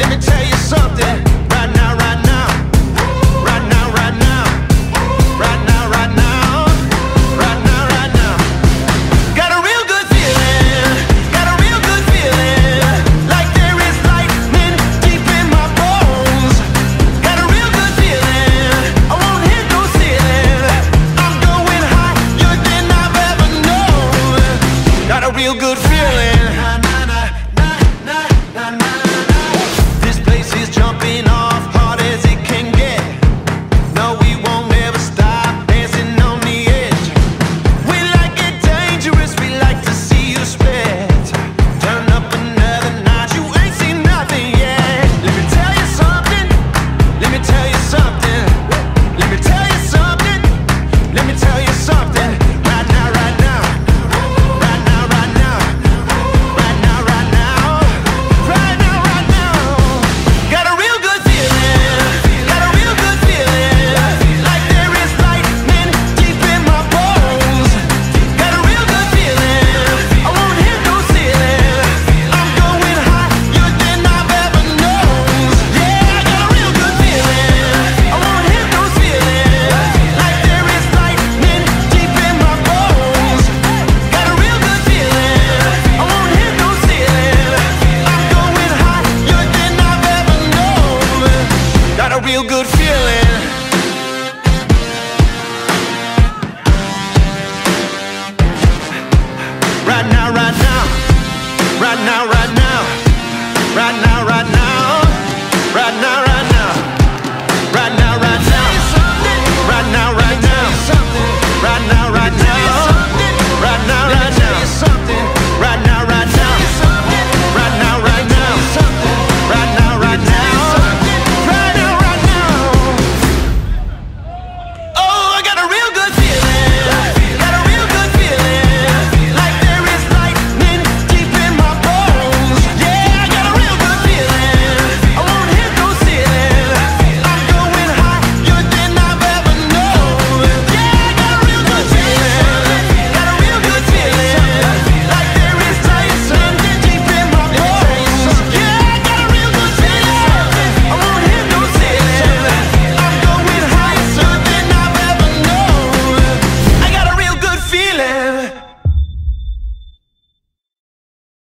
Let me tell you real good feeling. Right now, right now. Right now, right now